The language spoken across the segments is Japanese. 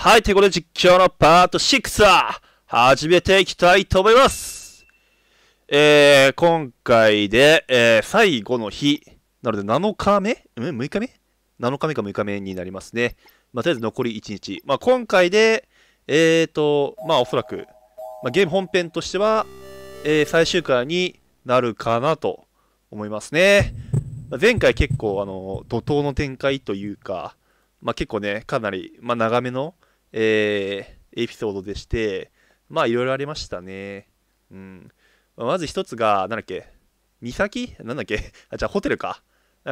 はい、ということで実況のパート6は始めていきたいと思います。えー、今回で、えー、最後の日、なので7日目？うん ?6 日目 ?7 日目か6日目になりますね。まあ、とりあえず残り1日。まあ、今回で、えーと、まあ、おそらく、まあ、ゲーム本編としては、えー最終回になるかなと思いますね。まあ前回結構、あの、怒涛の展開というか、まあ、結構ね、かなり、まあ、長めの、えーエピソードでして、まあ、いろいろありましたね。うん。まず一つが、なんだっけ、岬？なんだっけ？あ、じゃあホテルか。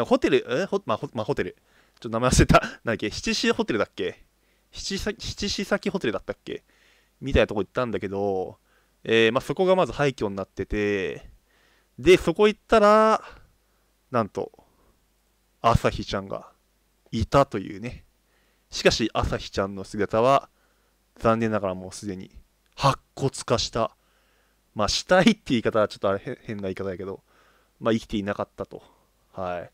ホテル、え？ほまあ、ほまあ、ホテル。ちょっと名前忘れた。なんだっけ、七市ホテルだっけ？七市七市先ホテルだったっけ？みたいなとこ行ったんだけど、えーまあ、そこがまず廃墟になってて、で、そこ行ったら、なんと、朝日ちゃんがいたというね。しかし、朝日ちゃんの姿は、残念ながらもうすでに白骨化した。まあ、死体って言い方はちょっとあれ変な言い方だけど、まあ、生きていなかったと。はい。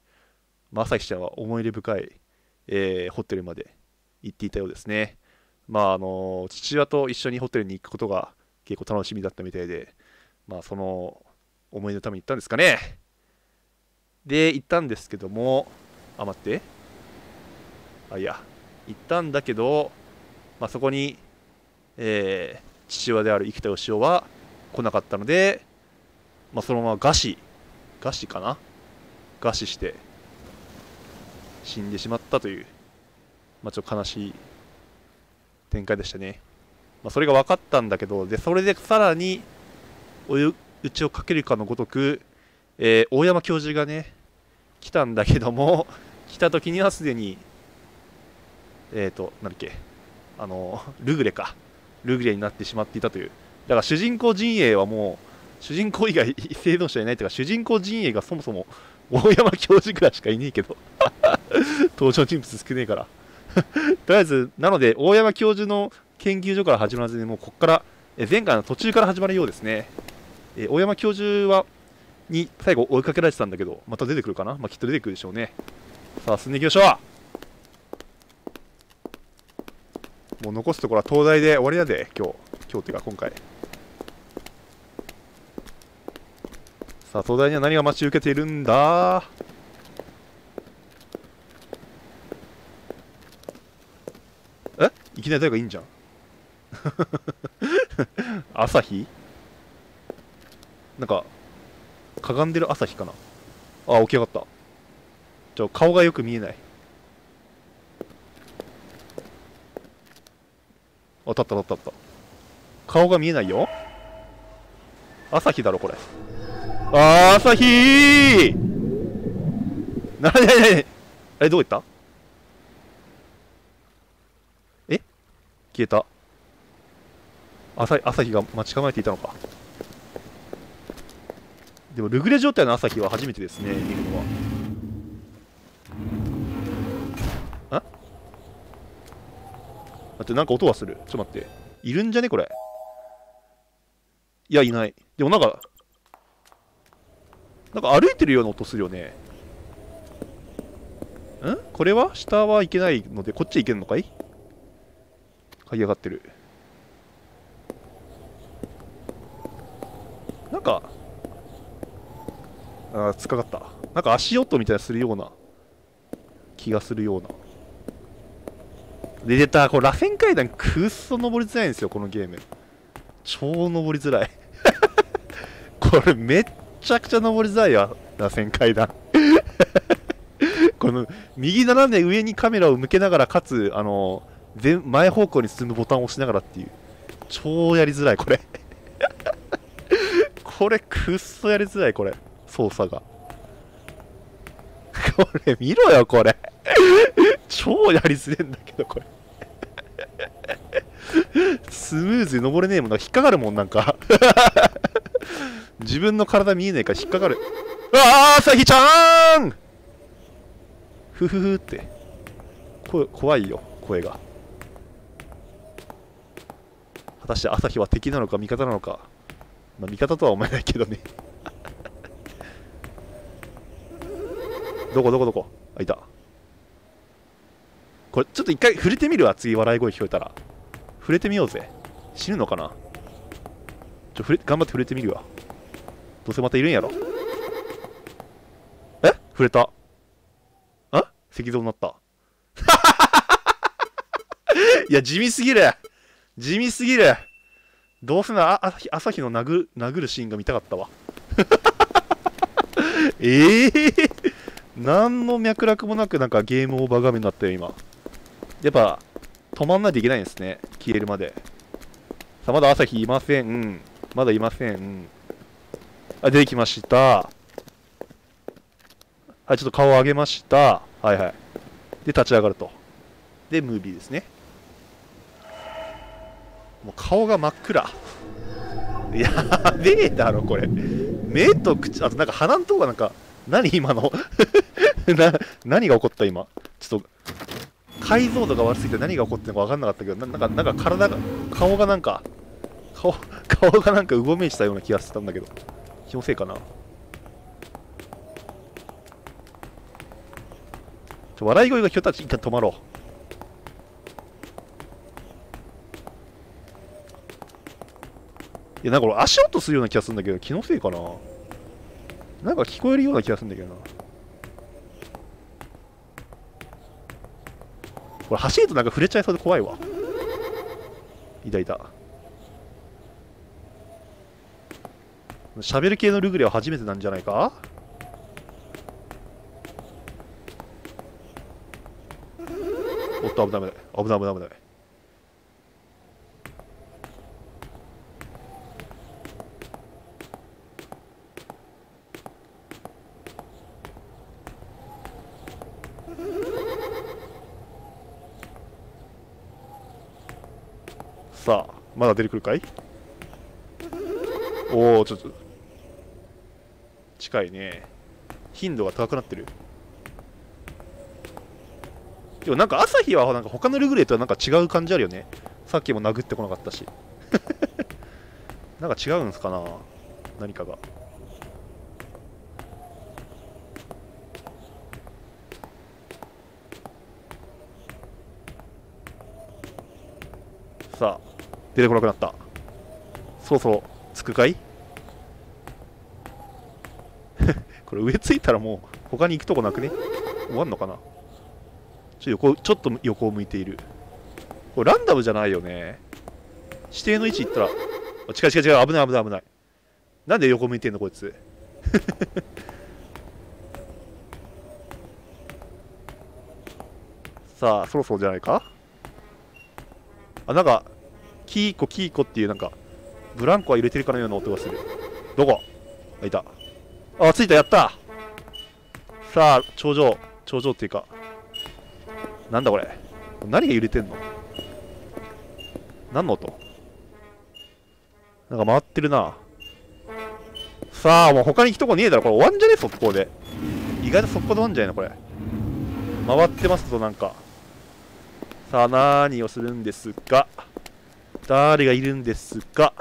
まあ、朝日ちゃんは思い入れ深い、えーホテルまで行っていたようですね。まあ、あの父親と一緒にホテルに行くことが結構楽しみだったみたいで、まあ、その思い出のために行ったんですかね。で、行ったんですけども、あ、待って。あ、いや、行ったんだけど、まあ、そこに、えー父親である生田義雄は来なかったので、まあ、そのまま餓死、餓死かな？餓死して死んでしまったという、まあ、ちょっと悲しい展開でしたね。まあ、それが分かったんだけど、でそれでさらに追い打ちをかけるかのごとく、えー大山教授がね、来たんだけども、来た時にはすでに、えっ、と、なんだっけ、あの、ルグレか、ルグレになってしまっていたという。だから主人公陣営はもう、主人公以外生存者いないというか、主人公陣営がそもそも大山教授くらいしかいねえけど、登場人物少ねえから。とりあえず、なので、大山教授の研究所から始まらずに、もうここから、え前回の途中から始まるようですね。え大山教授は、に最後追いかけられてたんだけど、また出てくるかな？まあ、きっと出てくるでしょうね。さあ、進んでいきましょうもう残すところは東大で終わりだぜ、今日。今日っていうか、今回。さあ、東大には何が待ち受けているんだ？え？いきなり誰かいいんじゃん？朝日？なんか、かがんでる朝日かな？あ、起き上がった。ちょ、顔がよく見えない。あ、立った立ったった。顔が見えないよ。朝日だろ、これ。あー、朝日なになになにあれ、どこ行った？え？消えた。朝朝日が待ち構えていたのか。でも、ルグレ状態の朝日は初めてですね、見るのは。待って、なんか音がする。ちょっと待って。いるんじゃね？これ。いや、いない。でもなんか、なんか歩いてるような音するよね。ん？これは？下はいけないので、こっち行けるのかい？嗅ぎ上がってる。なんか、あー、突っかかった。なんか足音みたいなするような気がするような。で、出た、これ、螺旋階段くっそ登りづらいんですよ、このゲーム。超登りづらい。これ、めっちゃくちゃ登りづらいわ、螺旋階段。この、右斜め上にカメラを向けながら、かつ、あの、前方向に進むボタンを押しながらっていう。超やりづらい、これ。これ、くっそやりづらい、これ。操作が。これ、見ろよ、これ。超やりづれんだけど、これ。スムーズに登れねえもんな。引っかかるもん、なんか。自分の体見えねえから引っかかる。うわあ、朝日ちゃんふふふって。声、怖いよ、声が。果たして朝日は敵なのか味方なのか。まあ、味方とは思えないけどね。どこどこどこ？あ、いた。これちょっと一回触れてみるわ次笑い声聞こえたら。触れてみようぜ。死ぬのかな？ちょ触れ頑張って触れてみるわ。どうせまたいるんやろ。え？触れた。あ石像になった。いや地味すぎる。地味すぎる。どうせなあ朝日の殴殴るシーンが見たかったわ。え えー、何の脈絡もなくなんかゲームオーバー画面になったよ今。やっぱ止まんないといけないんですね。消えるまで。さあまだ朝日いません、うん、まだいません、うん、あ出てきました。はいちょっと顔を上げました。はいはい。で立ち上がると。でムービーですね。もう顔が真っ暗。やべえだろこれ。目と口あとなんか鼻のとこがなんか何今の？な何が起こった今？ちょっと解像度が悪すぎて何が起こってるのか分かんなかったけどなんかなんか体が顔がなんか顔顔がなんかうごめいしたような気がしたんだけど気のせいかなちょ笑い声が聞こえたら一回止まろういや、なんか俺足音するような気がするんだけど、気のせいかな。なんか聞こえるような気がするんだけどな。これ走るとなんか触れちゃいそうで怖いわ。いたいた。喋る系のルグレは初めてなんじゃないか？おっと危ない危ない危ない危ない危ないさあまだ出てくるかい？おおちょっと近いね。頻度が高くなってる。でもなんか朝日はなんか他のルグレーとはなんか違う感じあるよね。さっきも殴ってこなかったし。なんか違うんすかな何かが。さあ。出てこなくなった。そろそろ着くかい？これ上着いたらもう他に行くとこなくね？終わんのかな？ちょ横ちょっと横を向いている。これランダムじゃないよね。指定の位置行ったら。違う違う違う危ない危ない危ない。なんで横向いてんのこいつ？さあそろそろじゃないか？あなんかキーコキーコっていうなんかブランコは入れてるかのような音がする。どこ？あいた。あ着いたやった。さあ頂上。頂上っていうかなんだこれ？何が揺れてんの？何の音？なんか回ってるな。さあもう他に行くとねえだろこれ。終わんじゃねえ速攻で。意外と速攻で終わんじゃないのこれ。回ってますとなんか。さあ何をするんですか誰がいるんですか？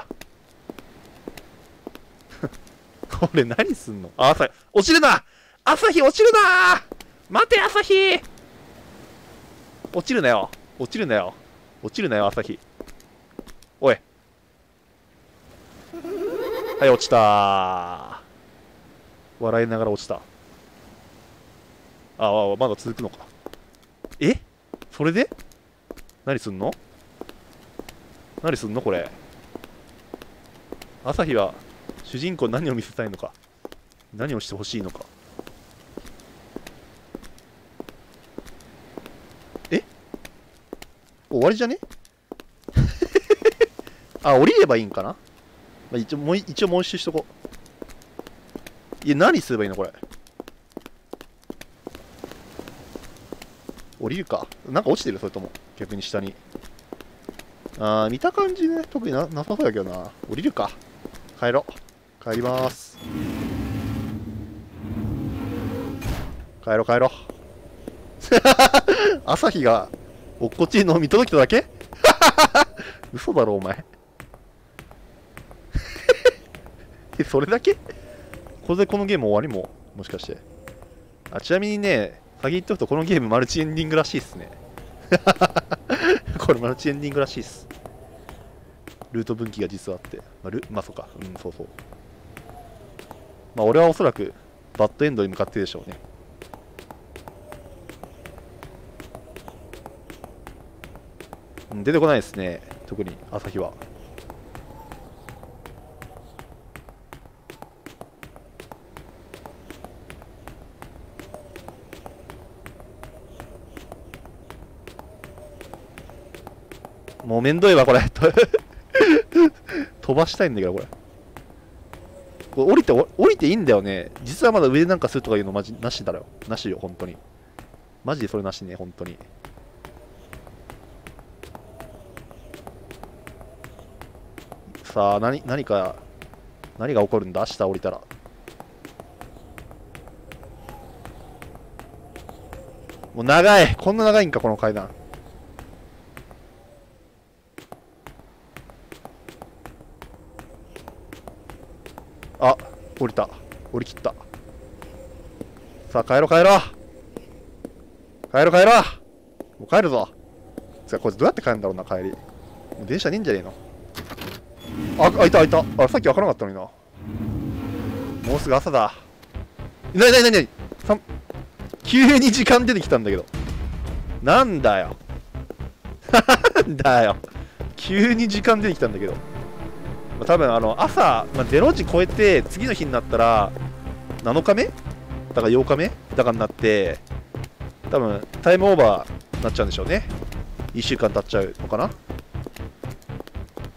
これ何すんの、朝日。落ちるな朝日落ちるな待て朝日！落ちるなよ。落ちるなよ。落ちるなよ朝日。おい。はい落ちた。笑いながら落ちた。ああまだ続くのか。え？それで？何すんの？何すんのこれ？朝日は主人公何を見せたいのか？何をしてほしいのか？え？終わりじゃね？あ降りればいいんかな、まあ、一応もう一応もう一周しとこう。いや何すればいいのこれ？降りるか。なんか落ちてる？それとも？逆に下に。あー、見た感じね、特にななさそうやけどな。降りるか。帰ろう。帰ります。帰ろ帰ろう。朝日が落っこちいのを見届けただけ？嘘だろ、お前。それだけ？これでこのゲーム終わりも？もしかして。あ、ちなみにね、先言っとくとこのゲームマルチエンディングらしいっすね。これマルチエンディングらしいっす。ルート分岐が実はあって。まあルまあそうか。うんそうそう。まあ俺はおそらくバッドエンドに向かってでしょうね。うん出てこないですね。特に朝日は。もうめんどいわこれ。飛ばしたいんだけどこれ。これ降りて降りていいんだよね。実はまだ上なんかするとかいうのマジなしだよなしよ本当に。マジでそれなしね本当に。さあ何何か何が起こるんだ？下降りたら。もう長い。こんな長いんかこの階段。あ降りた。降り切った。さあ帰ろう帰ろう。帰ろう帰ろう。もう帰るぞ。つかこいつどうやって帰るんだろうな帰り。もう電車ねえんじゃねえの。あ開いた開いた。あさっき開からなかったのにな。もうすぐ朝だ。いなになになになにさん急に時間出てきたんだけど。なんだよ。なんだよ。急に時間出てきたんだけど。まあ、多分あの朝、まあ、0時超えて次の日になったら7日目？だから8日目？だからになって多分タイムオーバーになっちゃうんでしょうね。1週間経っちゃうのかな？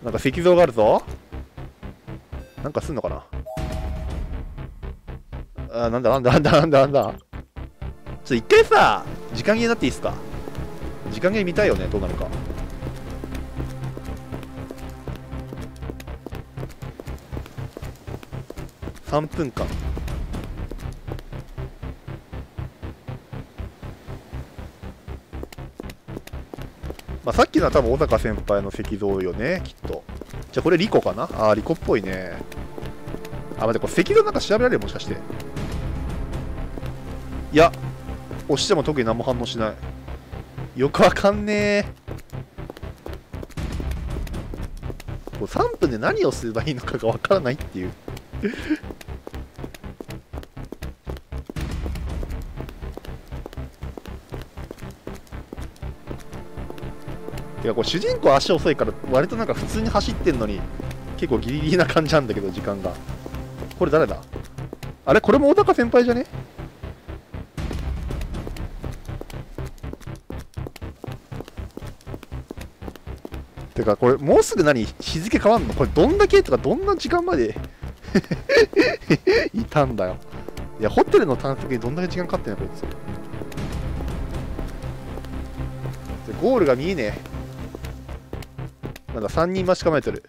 なんか石像があるぞ。なんかすんのかな？あなんだなんだなんだなんだなんだ。ちょっと一回さ時間切れになっていいっすか？時間切れ見たいよねどうなるか。3分間まあ、さっきのは多分小高先輩の石像よねきっと。じゃあこれリコかな？ああリコっぽいね。あ待ってこれ石像なんか調べられるもしかして。いや押しても特に何も反応しない。よくわかんねえ。これ3分で何をすればいいのかがわからないっていう。てかこれ主人公足遅いから割となんか普通に走ってんのに結構ギリギリな感じなんだけど時間が。これ誰だ？あれ？これも小高先輩じゃね？てかこれもうすぐ何？日付変わんの？これどんだけ？とかどんな時間まで？いたんだよ。いやホテルの探索にどんだけ時間かかってんの？こいつ。ゴールが見えねえ。なんだ3人待ち構えてる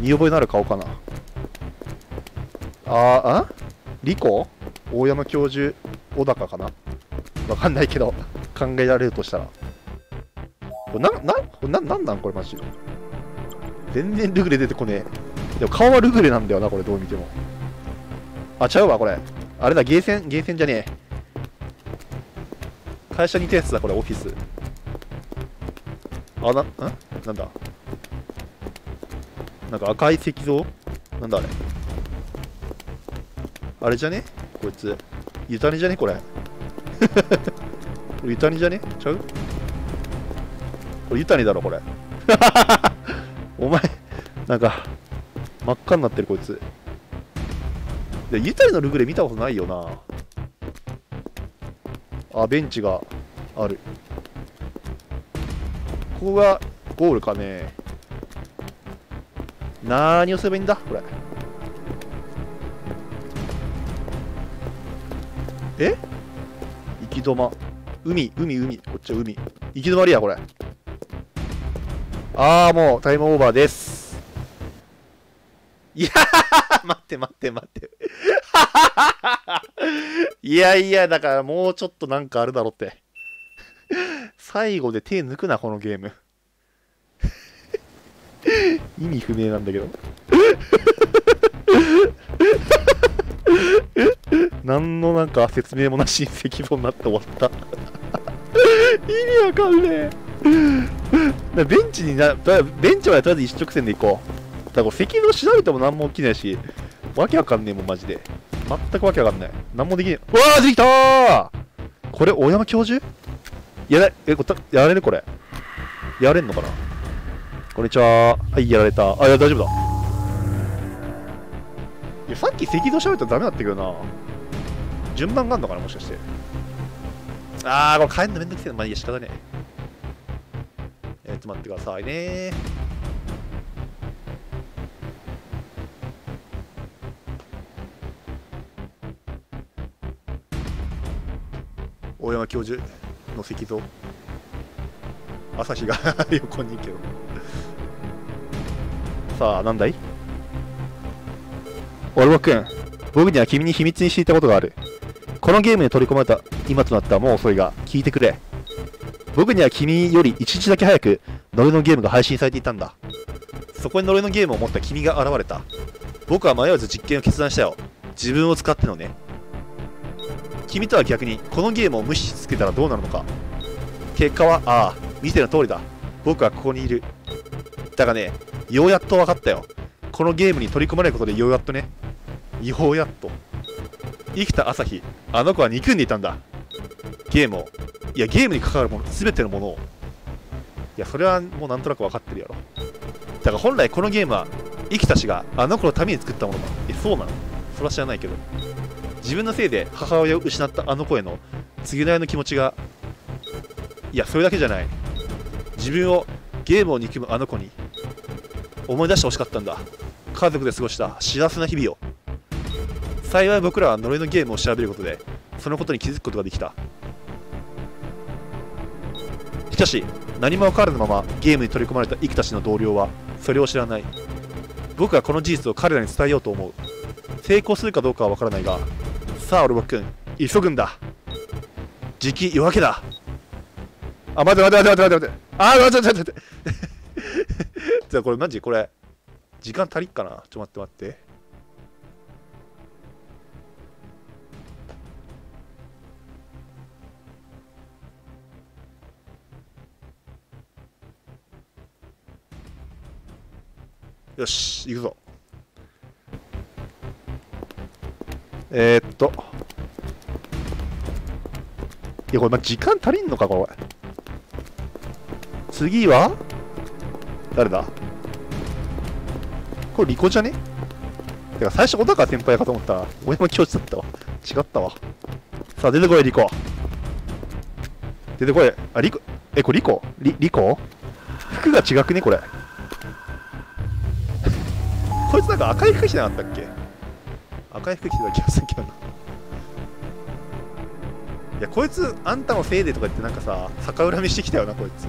見覚えのある顔かなあーあ？リコ？大山教授？小高かな？わかんないけど考えられるとしたらこれな、な、これな、なんなん？これマジ全然ルグレ出てこねえ。でも顔はルグレなんだよな、これどう見ても。あ、ちゃうわ、これ。あれだ、ゲーセン、ゲーセンじゃねえ。会社にいたやつだ、これ、オフィス。あ、な、ん？なんだ？なんか赤い石像？なんだあれ？あれじゃね？こいつ。ゆたりじゃね？これ。ゆたりじゃね？ちゃう？これユタニだろこれ。お前なんか真っ赤になってるこいつ。でユタニのルグレ見たことないよな。あベンチがある。ここがゴールかね。何をすればいいんだ？これ。え？行き止ま。海海海。こっちは海。行き止まりやこれ。ああ、もうタイムオーバーです。いや待って待って待って。いやいや、だからもうちょっとなんかあるだろって。最後で手抜くな、このゲーム。意味不明なんだけど。何のなんか説明もなしに石像になって終わった。意味わかんねえ。ベンチになベンチまでとりあえず一直線で行こう。だから赤道調べても何も起きないしわけわかんねえもんマジで。全くわけわかんない。何もできねえ。うわーできたー。これ大山教授？やれえやれるこれ。やれんのかな？こんにちは。はいやられた。あいや大丈夫だ。いやさっき赤道調べたらダメだったけどな。順番があんのかなもしかして。あーこれ帰るのめんどくせえな。まあいや仕方ねえ。ー、っと待ってくださいね。大山教授。の石像朝日が 横にいるけど。さあなんだいオルボ君僕には君に秘密にしていたことがある。このゲームに取り込まれた今となったらもう遅いが聞いてくれ。僕には君より一日だけ早くノルのゲームが配信されていたんだ。そこにノルのゲームを持った君が現れた。僕は迷わず実験を決断したよ。自分を使ってのね君とは逆にこのゲームを無視し続けたらどうなるのか。結果はああ見ての通りだ。僕はここにいる。だがねようやっと分かったよ。このゲームに取り込まれることでようやっとね。ようやっと。生きた朝日あの子は憎んでいたんだ。ゲームを。いやゲームに関わるもの全てのものを。いやそれはもうなんとなく分かってるやろ。だから本来このゲームは生きた死があの子のために作ったものだ。えそうなの？それは知らないけど。自分のせいで母親を失ったあの子への償いの気持ちがいやそれだけじゃない。自分をゲームを憎むあの子に思い出してほしかったんだ。家族で過ごした幸せな日々を。幸い僕らは呪いのゲームを調べることでそのことに気づくことができた。しかし何も分からぬままゲームに取り込まれた生田氏の同僚はそれを知らない。僕はこの事実を彼らに伝えようと思う。成功するかどうかは分からないがさあオルボックン急ぐんだ。時期夜明けだ。あ待て待て待て待て待て。あ待て待て待て。じゃあこれマジこれ時間足りっかな？ちょっと待って待って。よし行くぞ。えー、っと。いやこれ、ま、時間足りんのかこれ。次は？誰だ？これリコじゃね？てか最初小高先輩かと思ったら大山教授だったわ。違ったわ。さあ出てこいリコ。出てこい。あリコえこれリコ？リリコ？服が違くねこれ。こいつなんか赤い服着てなかったっけ？赤い服着てた気がするけどな。いやこいつあんたのせいでとか言ってなんかさ逆恨みしてきたよなこいつ。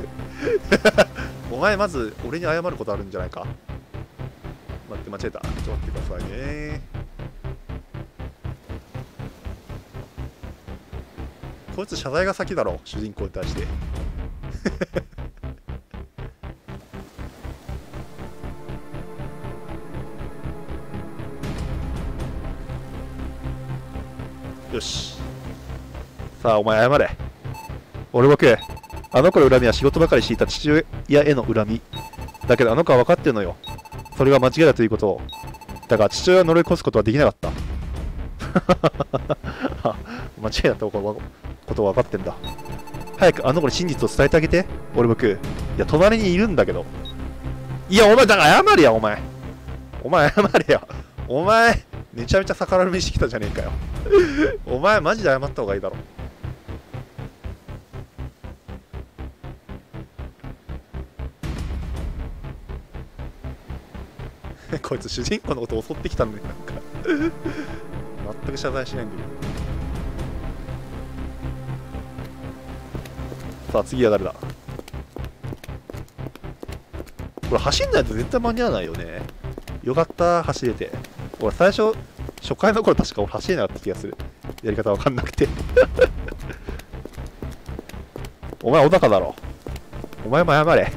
お前まず俺に謝ることあるんじゃないか？待って間違えた。ちょっと待ってくださいね。こいつ謝罪が先だろ主人公に対して。さあお前謝れ。俺僕あの子の恨みは仕事ばかりしていた父親への恨み。だけどあの子は分かってるのよ。それが間違いだということを。だが父親を乗り越すことはできなかった。間違いだったことは分かってんだ。早くあの子に真実を伝えてあげて。俺僕いや隣にいるんだけど。いやお前だから謝れやお前。お前謝れやお前めちゃめちゃ逆らいしてきたじゃねえかよ。お前マジで謝った方がいいだろ。こいつ主人公のこと襲ってきたんだよ。なんか。全く謝罪しないんだけどさあ次は誰だ？これ走んないと絶対間に合わないよね。よかった走れて。俺最初初回の頃確か俺走れなかった気がする。やり方わかんなくて。お前小高だろ。お前も謝れ。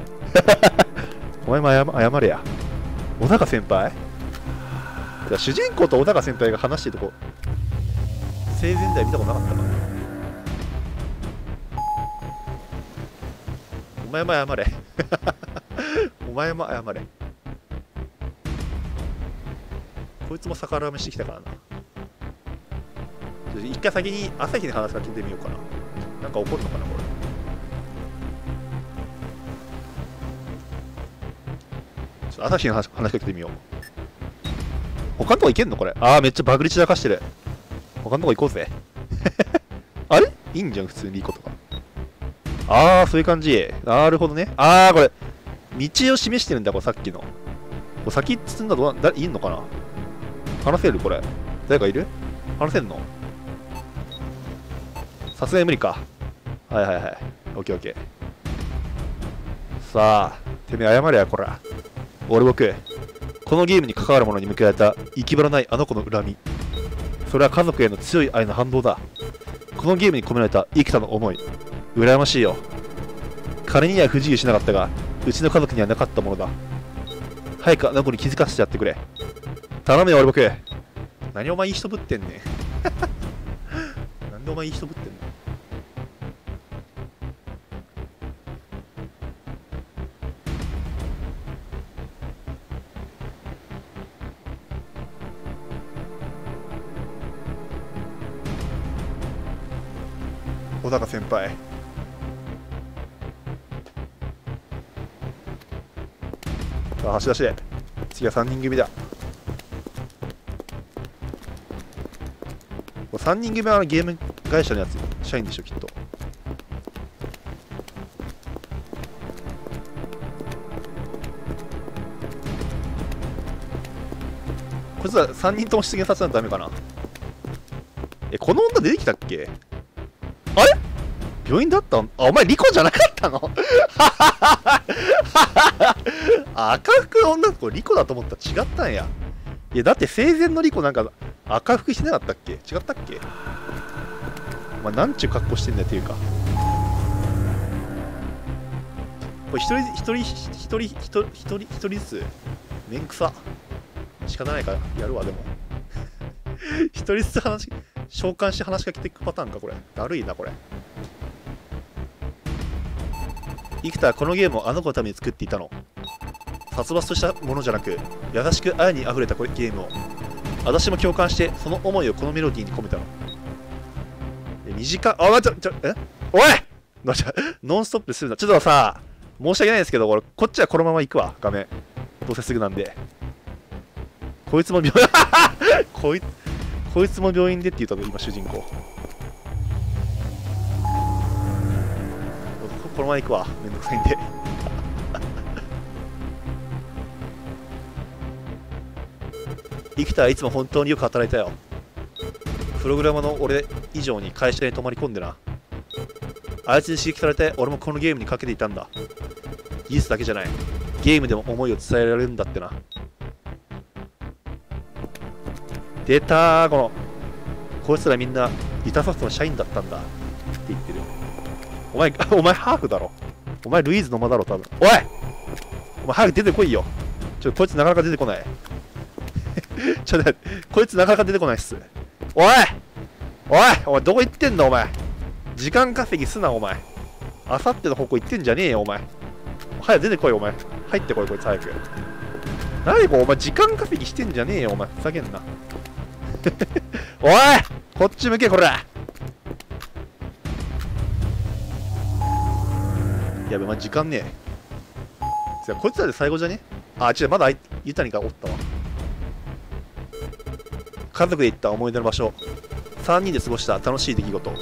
お前も謝れや。小高先輩？じゃ主人公と小高先輩が話してるとこ。生前では見たことなかったなお前も謝れ。お前も謝れ。こいつも逆恨みしてきたからな。一回先に朝日に話しかけてみようかな。なんか怒るのかなこれ。朝日に話話しかけてみよう。他のとこ行けんのこれ。ああめっちゃバグり散らかしてる。他のとこ行こうぜ。あれ？いいんじゃん普通にいいことかああそういう感じ。なるほどね。ああこれ道を示してるんだこれさっきの。これ先進んだどうだいんのかな？話せる？これ。誰かいる？話せんの？さすがに無理か。はいはいはい。オッケーオッケー。さあてめえ謝れやこら。俺僕このゲームに関わる者に向けられた行き場のないあの子の恨み。それは家族への強い愛の反動だ。このゲームに込められた生田の思い。羨ましいよ。金には不自由しなかったがうちの家族にはなかったものだ。早くあの子に気づかせてやってくれ。頼むよ俺僕。何お前いい人ぶってんねん。なんでお前いい人ぶってんの？小高先輩。さあ走り出し次は3人組だ。3人組はゲーム会社のやつ社員でしょきっと。こいつら3人とも出現させないとダメかな。えこの女出てきたっけ？病院だった？あお前リコじゃなかったの？赤服の女の子リコだと思ったら違ったんや。いやだって生前のリコなんか赤服してなかったっけ？違ったっけ？お前なんちゅう格好してんだよっていうか。これ一人一人一人一人一人一人ずつ面草仕方ないからやるわでも。一人ずつ話召喚して話しかけていくパターンかこれ。だるいなこれ。生田はこのゲームをあの子のために作っていたの。殺伐としたものじゃなく優しく愛にあふれたこれゲームを。私も共感してその思いをこのメロディーに込めたの。2時間あ待ってちょえ？おい！ノンストップするな。ちょっとさ申し訳ないですけど俺こっちはこのまま行くわ。画面。どうせすぐなんで。こいつも病院 こい こいつも病院でって言ったの今主人公。このまま行くわ。めんどくさいんで。生きたはいつも本当によく働いたよ。プログラマの俺以上に会社に泊まり込んでな。あいつに刺激されて俺もこのゲームにかけていたんだ。技術だけじゃない。ゲームでも思いを伝えられるんだってな。出たこの。こいつらみんなリタソフトの社員だったんだ。って言ってるお前 お前ハーフだろ。お前ルイーズの間だろ多分。おい！お前早く出てこいよ。ちょこいつなかなか出てこない。ちょっと待って。こいつなかなか出てこないっす。おい！おい！お前どこ行ってんだお前。時間稼ぎすなお前。あさっての方向行ってんじゃねえよお前。早く出てこいお前。入ってこいこいつ早く。何これ？お前時間稼ぎしてんじゃねえよお前。ふざけんな。おい！こっち向けこれやべま時間ねえ。こいつらで最後じゃね？あ違うまだユタニがおったわ。家族で行った思い出の場所。3人で過ごした楽しい出来事。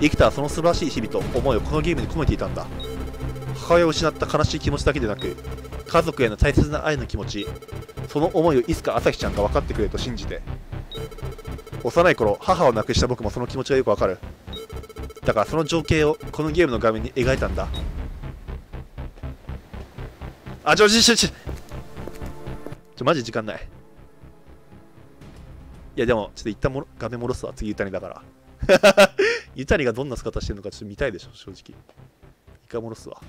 生きたその素晴らしい日々と思いをこのゲームに込めていたんだ。母親を失った悲しい気持ちだけでなく家族への大切な愛の気持ち。その思いをいつか朝日ちゃんが分かってくれると信じて。幼い頃母を亡くした僕もその気持ちがよくわかる。だからその情景をこのゲームの画面に描いたんだ。あちょちょちょちょ。ちょマジ時間ない。いやでもちょっと一旦も画面戻すわ。次ゆたりだから。ゆたりがどんな姿してるのかちょっと見たいでしょ正直。一回戻すわ。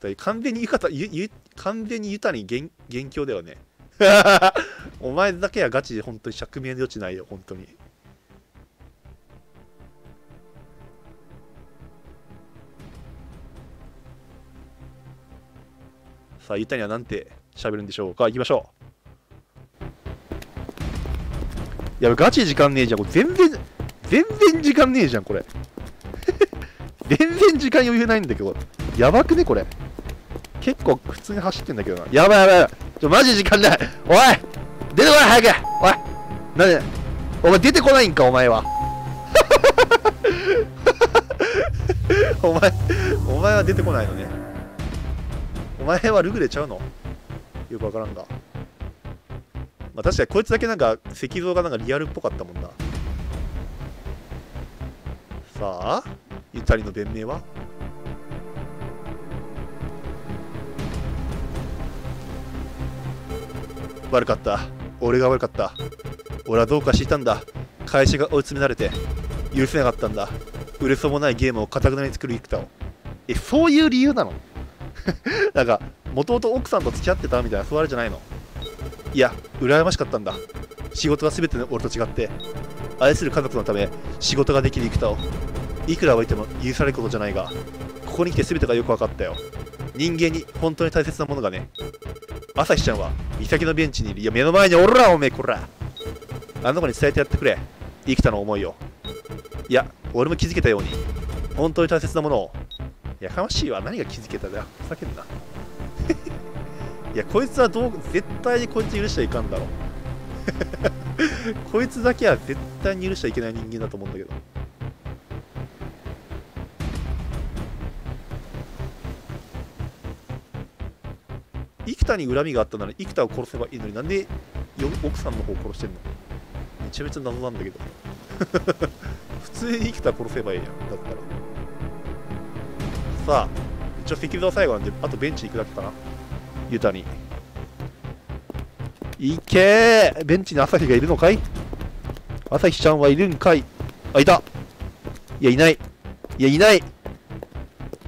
だ完全にゆかたゆゆ完全にゆたり元元凶だよね。お前だけはガチで本当に釈明の余地ないよ本当に。さあ、ゆったにはなんて喋るんでしょうか。行きましょう。いや、ガチ時間ねえじゃん。これ全然、全然時間ねえじゃん、これ。全然時間余裕ないんだけど。やばくね、これ。結構普通に走ってんだけどな。やばいやばいやばい。ちょ、マジ時間ない。おい出てこない早くおいなんでお前出てこないんか、お前は。お前、お前は出てこないのね。お前はルグレちゃうの？よくわからんが。まあ確かにこいつだけなんか石像がなんかリアルっぽかったもんな。さあ、ゆったりの弁明は？悪かった。俺が悪かった。俺はどうかしていたんだ。会社が追い詰められて、許せなかったんだ。売れそうもないゲームをかたくなに作る幾田を。え、そういう理由なの？なんか、もともと奥さんと付き合ってたみたいな、そうあれじゃないの？いや、羨ましかったんだ。仕事が全ての俺と違って、愛する家族のため、仕事ができる幾田を。いくらはいても許されることじゃないが、ここに来て全てがよく分かったよ。人間に本当に大切なものがね。朝日ちゃんは、岬のベンチにいる。いや、目の前におら、おめえ、こら。あの子に伝えてやってくれ。生田の思いを。いや、俺も気づけたように、本当に大切なものを。やかましいわ。何が気づけただよ。ふざけんな。いや、こいつはどう、絶対にこいつ許しちゃいかんだろ。こいつだけは絶対に許しちゃいけない人間だと思うんだけど。生田に恨みがあったなら生田を殺せばいいのになんで奥さんの方を殺してんの？めちゃめちゃ謎なんだけど 普通に生田殺せばいいやんだったらさあ一応石像最後なんであとベンチ行くだけかな。ユタに。いけー。ベンチに朝日がいるのかい？朝日ちゃんはいるんかい？あいた。いやいない。いやいない。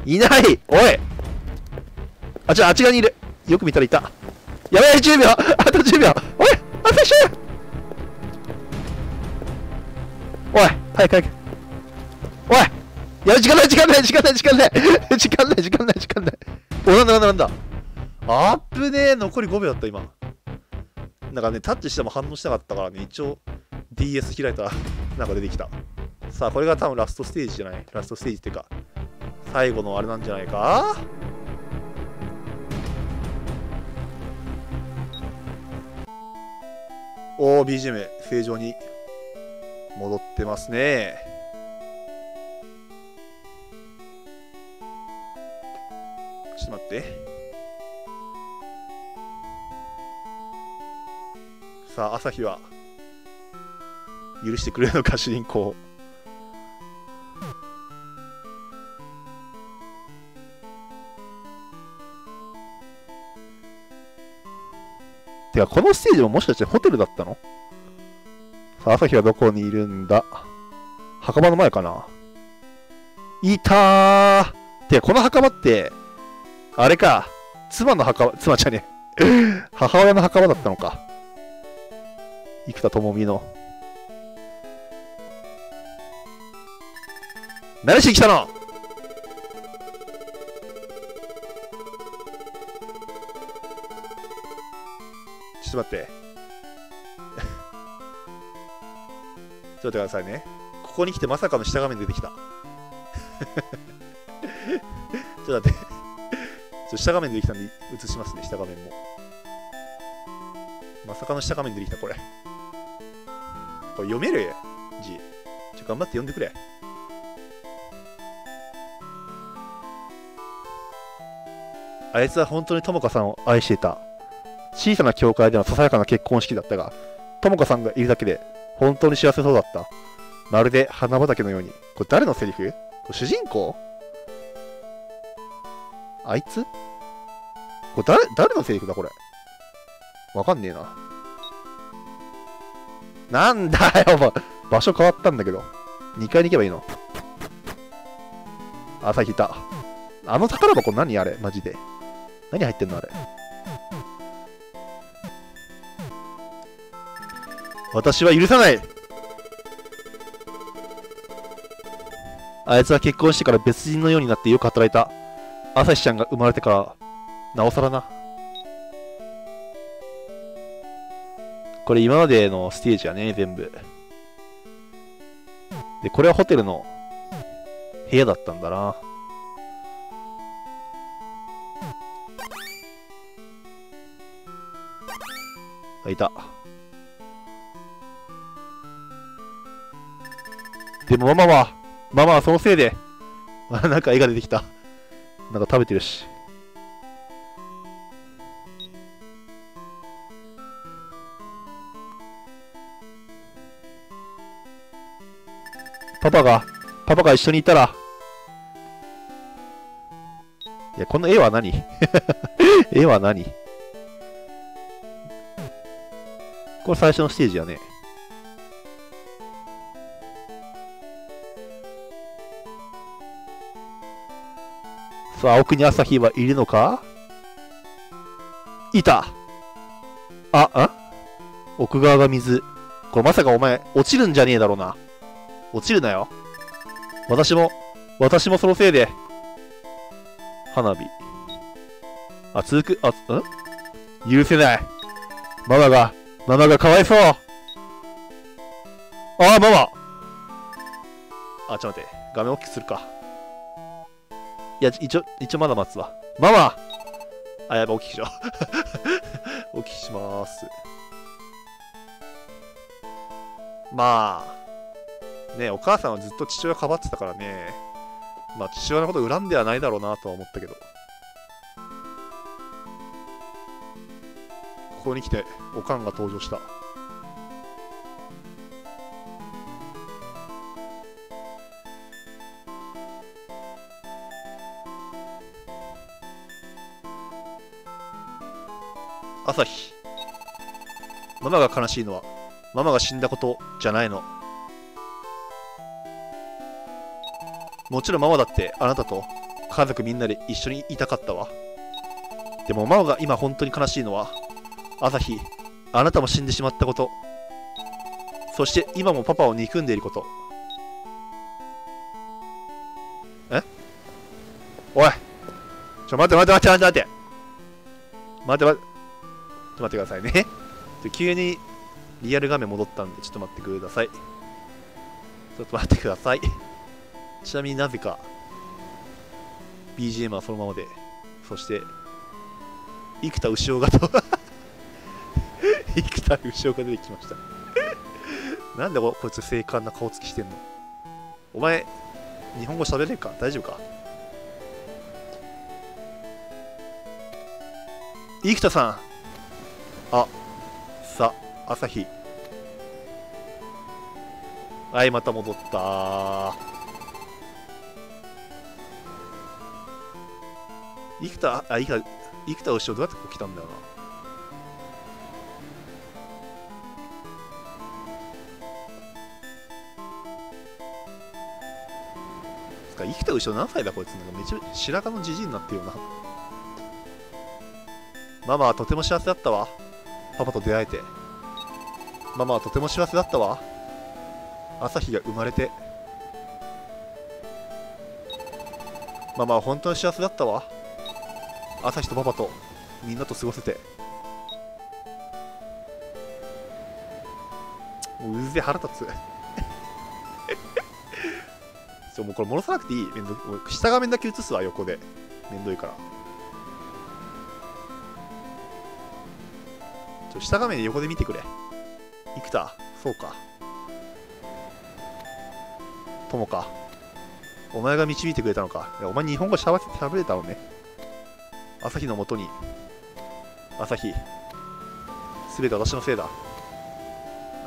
いない。おい。あ、じゃあ、あっち側にいる。よく見たらいた。やばい、10秒。あと10秒。おい朝日ちゃん。おい早く早く。おい。やる時間ない時間ない時間ない時間ない。時間ない時間ない時間ない。おなんだなんだなんだ。あっぶねえ残り5秒だった今。なんかねタッチしても反応しなかったからね一応 DS 開いたら なんか出てきた。さあこれが多分ラストステージじゃない？ラストステージっていうか最後のあれなんじゃないか？おー BGM 正常に戻ってますね。ちょっと待って。さあ朝日は許してくれるのか主人公。てかこのステージももしかしてホテルだったの？さあ朝日はどこにいるんだ？墓場の前かな？いたー。てかこの墓場ってあれか妻の墓場妻じゃねえ 母親の墓場だったのか生田智美の何しに来たの？ちょっと待って。ちょっと待ってくださいね。ここに来てまさかの下画面出てきた。ちょっと待って。ちょ下画面出てきたんで映しますね、下画面も。まさかの下画面出てきた、これ。これ読める？字。ちょっ、頑張って読んでくれ。あいつは本当にともかさんを愛していた。小さな教会でのささやかな結婚式だったが、ともかさんがいるだけで本当に幸せそうだった。まるで花畑のように。これ誰のセリフ？主人公？あいつ？これ誰、誰のセリフだこれ？わかんねえな。なんだよ、ば場所変わったんだけど。2階に行けばいいの？朝日いた。あの宝箱何あれ？マジで。何入ってんのあれ？私は許さないあいつは結婚してから別人のようになってよく働いた。朝日ちゃんが生まれてから、なおさらな。これ今までのステージやね、全部。で、これはホテルの部屋だったんだな。あ、いた。でもママは、ママはそのせいで、なんか絵が出てきた。なんか食べてるし。パパが、パパが一緒にいたら、いや、この絵は何？絵は何？これ最初のステージやね。さあ、奥に朝日はいるのか？いたあ、あ？奥側が水。これまさかお前、落ちるんじゃねえだろうな。落ちるなよ。私も、私もそのせいで、花火。あ、続く、あ、ん？許せない。ママが、ママがかわいそう。ああ、ママあ、ちょっと待って。画面大きくするか。いや、一応、一応まだ待つわ。ママあ、やばい、大きしよう。大きしまーす。まあ、ねお母さんはずっと父親かばってたからね。まあ、父親のこと恨んではないだろうなとは思ったけど。ここに来て、おかんが登場した。朝日。ママが悲しいのはママが死んだことじゃないの。もちろんママだってあなたと家族みんなで一緒にいたかったわ。でもママが今本当に悲しいのは朝日あなたも死んでしまったこと。そして今もパパを憎んでいること。え？おい。ちょ待って待って待って待って待って。待って待って。っと待ってくださいね。急にリアル画面戻ったんで、ちょっと待ってください。ちょっと待ってください。ちなみになぜか、BGM はそのままで、そして、生田牛尾がと 生田牛尾が出てきました なんでこいつ精悍な顔つきしてんの？お前、日本語喋れるか？大丈夫か？生田さんあ、さ、朝日。はい、また戻った生田、あ、生田、生田牛尾どうやってここ来たんだよな。生田牛尾何歳だこいつなんかめちゃ白髪のじじいになってるよな。ママはとても幸せだったわ。パパと出会えて。ママはとても幸せだったわ。朝日が生まれて。ママは本当に幸せだったわ。朝日とパパとみんなと過ごせて。もううぜ腹立つ。そうもうこれ戻さなくていい。めんど下画面だけ映すわ横で。めんどいから。ちょ下画面で横で見てくれ。生田、そうか。友か。お前が導いてくれたのか。いやお前日本語しゃべれたのね。朝日のもとに。朝日。すべて私のせいだ。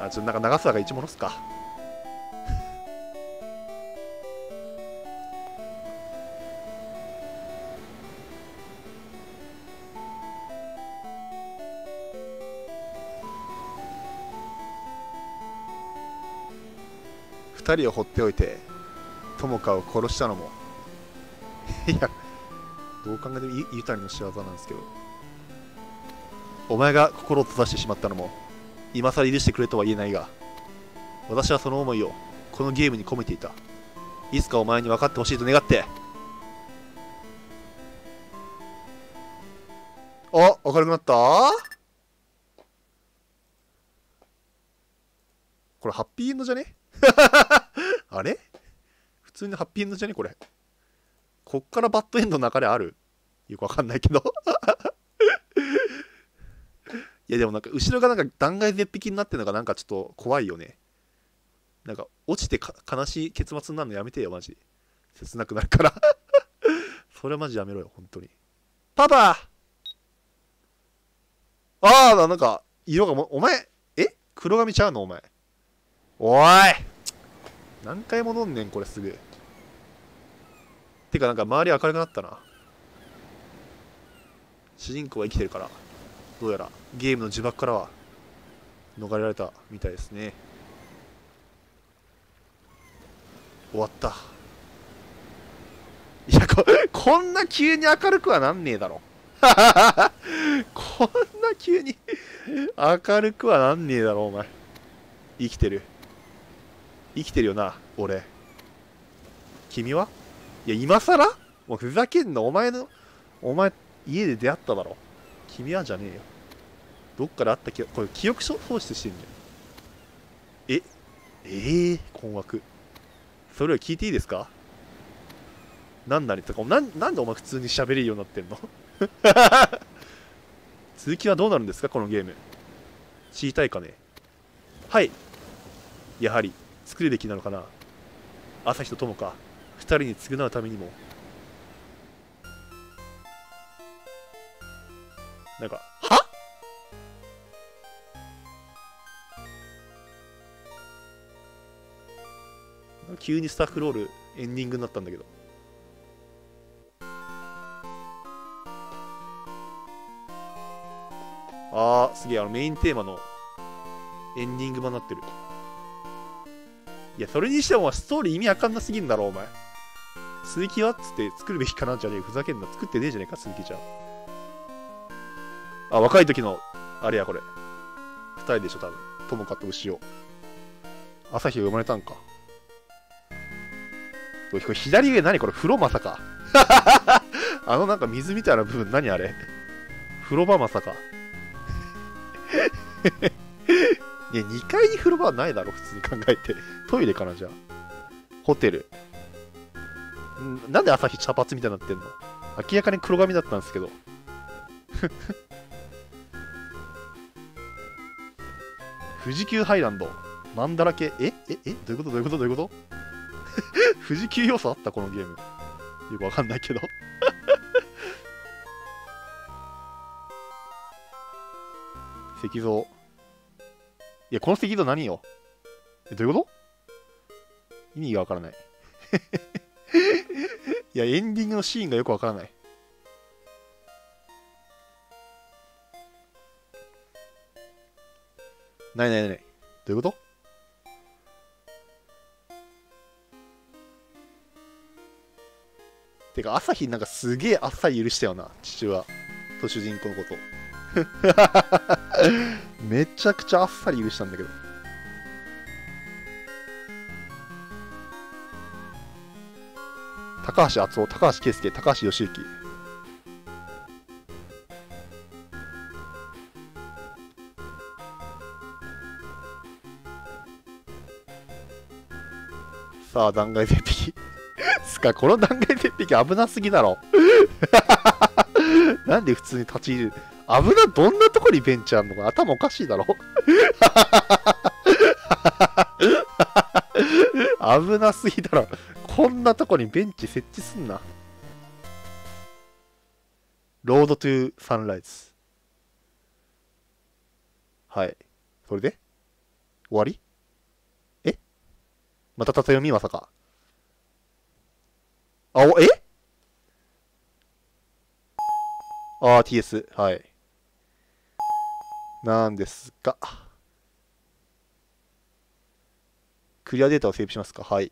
あ、ちょっとなんか長さが一戻すか。2人を放っておいて友果を殺したのも いやどう考えてもゆたりの仕業なんですけどお前が心を閉ざしてしまったのも今更許してくれとは言えないが私はその思いをこのゲームに込めていた。いつかお前に分かってほしいと願って。あ明るくなった？これハッピーエンドじゃね？通にハッピーエンドじゃねこれ。こっからバッドエンドの流れある？よくわかんないけど いやでもなんか後ろがなんか断崖絶壁になってるのがなんかちょっと怖いよね。なんか落ちて悲しい結末になるのやめてよマジ。切なくなるから それマジやめろよ本当に。パパああなんか色がもお前え？黒髪ちゃうのお前。おい何回も飲んねんこれすぐ。てかなんか周り明るくなったな。主人公は生きてるから。どうやらゲームの呪縛からは逃れられたみたいですね。終わった。いやここんな急に明るくはなんねえだろ。こんな急に明るくはなんねえだろお前。生きてる。生きてるよな俺。君は？いや今更？もうふざけんな。お前のお前家で出会っただろ。君はじゃねえよ。どっからあった記憶、これ記憶喪失してんじゃん。え、えー、困惑。それは聞いていいですか？なんなにとか、なんなんでお前普通に喋れるようになってんの？続きはどうなるんですか？このゲーム。知りたいかね？はい。やはり、作るべきなのかな？朝日と友か、二人に償うためにも、なんか、は？急にスタッフロールエンディングになったんだけど。あー、すげえ、あのメインテーマのエンディング版になってる。いや、それにしてもストーリー意味わかんなすぎんだろ、お前。鈴木はっつって作るべきかなんじゃねえふざけんな。作ってねえじゃねえか、鈴木ちゃん。あ、若い時の、あれや、これ。二人でしょ、多分。友かと牛尾。朝日が生まれたんか。これ左上何これ風呂まさか。あのなんか水みたいな部分何あれ風呂場まさか。いや、2階に風呂場はないだろ、普通に考えて。トイレかな、じゃあ。ホテル。んなんで朝日茶髪みたいになってんの？明らかに黒髪だったんですけど。富士急ハイランド。マンだらけ？え？え？え？どういうこと？どういうこと？どういうこと？富士急要素あったこのゲーム。よくわかんないけど。石像。いや、この石像何よ？え、どういうこと？意味がわからない。いや、エンディングのシーンがよくわからない。ないないない。どういうこと？てか、朝日なんかすげえあっさり許したよな、父は。と主人公のこと。めちゃくちゃあっさり許したんだけど。高橋敦夫、高橋圭介、高橋義行。さあ、断崖絶壁。すか、この断崖絶壁危なすぎだろ。なんで普通に立ち入る？危な、どんなとこにベンチあんのか頭おかしいだろ。危なすぎだろ。こんなとこにベンチ設置すんな。ロードトゥーサンライズ。はい。それで？終わり？え？また縦読みまさか。あ、お、え？あー、TS。はい。なんですが。クリアデータをセーブしますか？はい。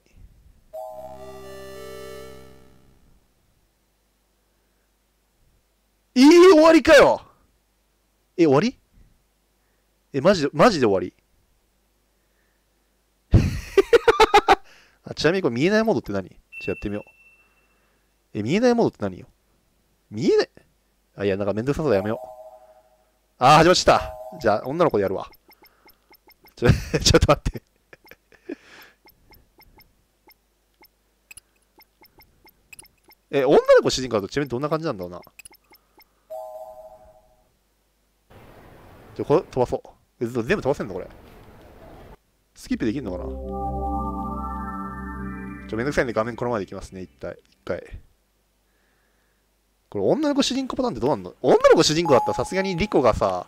いい、終わりかよえ、終わり？え、マジで、マジで終わり？あちなみにこれ見えないモードって何？ちょっとやってみよう。え、見えないモードって何よ？見えない？あ、いや、なんかめんどくさそうだやめよう。あー、始まっちゃった。じゃあ、女の子でやるわ。ちょ、ちょっと待ってえ、女の子主人公だとちなみにどんな感じなんだろうな？ちょ、これ飛ばそう。全部飛ばせんのこれ。スキップできるのかなちょ、めんどくさいんで画面このままでいきますね、一体。一回。これ女の子主人公パターンってどうなんの？女の子主人公だったらさすがにリコがさ、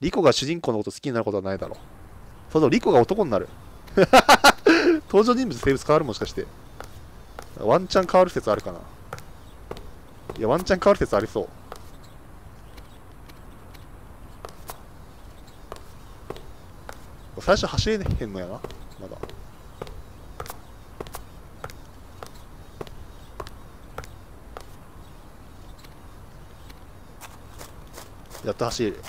リコが主人公のこと好きになることはないだろう。それともリコが男になる。登場人物生物変わるもしかして。ワンチャン変わる説あるかないや、ワンチャン変わる説ありそう。最初走れへんのやな、まだ。やっと走れる。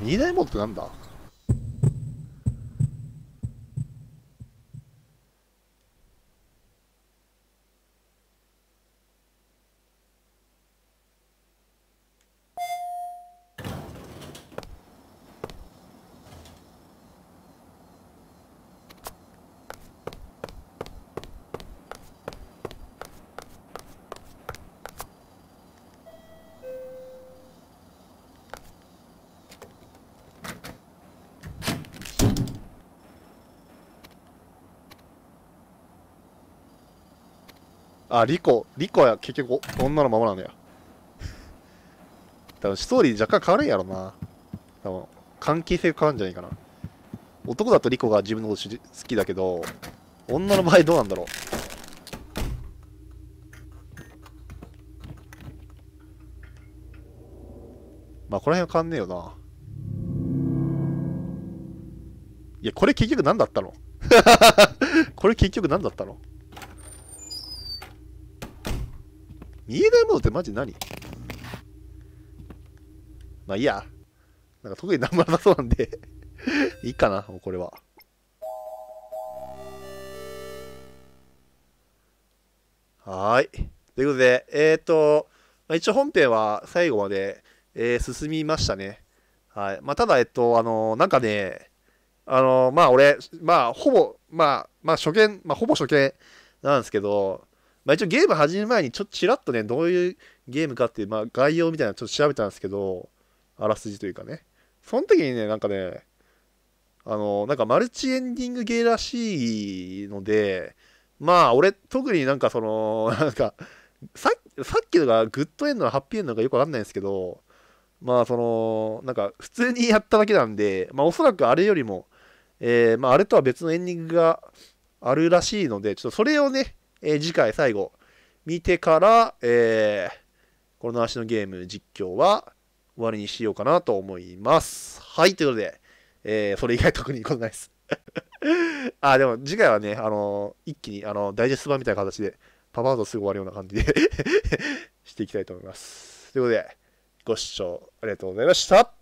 2台モードってなんだ？あ、リコ。リコは結局女のままなのよ。多分ストーリー若干変わるんやろな。多分、関係性変わるんじゃないかな。男だとリコが自分のこと好きだけど、女の場合どうなんだろう。まあ、この辺は変わんねえよな。いや、これ結局何だったの？これ結局何だったの？見えないものってマジ何？まあいいや。なんか特に何もなさそうなんで いいかな、もうこれは。はい。ということで、えっ、ー、と、まあ、一応本編は最後まで、えー、進みましたね。はい。まあ、ただ、えっと、あのー、なんかね、あのまあ俺、まあほぼ、まあ、まあ初見、まあほぼ初見なんですけど、まあ、一応ゲーム始める前にちょっとちらっとね、どういうゲームかっていう、まあ、概要みたいなのちょっと調べたんですけど、あらすじというかね。その時にね、なんかね、あの、なんかマルチエンディングゲーらしいので、まあ、俺、特になんかその、なんか、さっきのがグッドエンドのハッピーエンドがよくわかんないんですけど、まあ、その、なんか、普通にやっただけなんで、まあ、おそらくあれよりも、えー、まあ、あれとは別のエンディングがあるらしいので、ちょっとそれをね、えー、次回最後見てから、えー、この足のゲーム実況は終わりにしようかなと思います。はい、ということで、えー、それ以外特にことないです。あ、でも次回はね、あのー、一気に、あのー、ダイジェスト版みたいな形で、パパーとすぐ終わるような感じで していきたいと思います。ということで、ご視聴ありがとうございました。